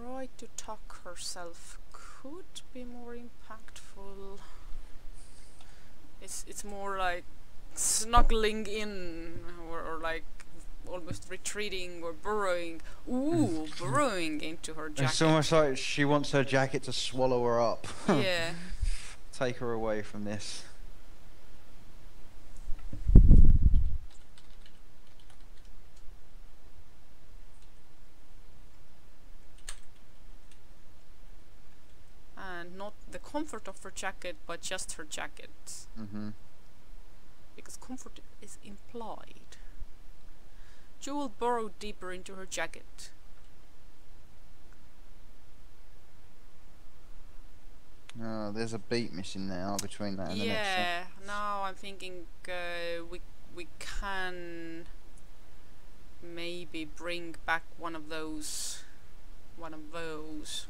try to tuck herself could be more impactful. It's it's more like snuggling in or, or like almost retreating or burrowing. Ooh, mm. burrowing into her jacket. It's almost like she wants her jacket to swallow her up. yeah. Take her away from this. And not the comfort of her jacket, but just her jacket. hmm Because comfort is implied. Jewel burrowed deeper into her jacket. Oh, there's a beat missing now between that and the next yeah, now I'm thinking uh, we we can maybe bring back one of those, one of those.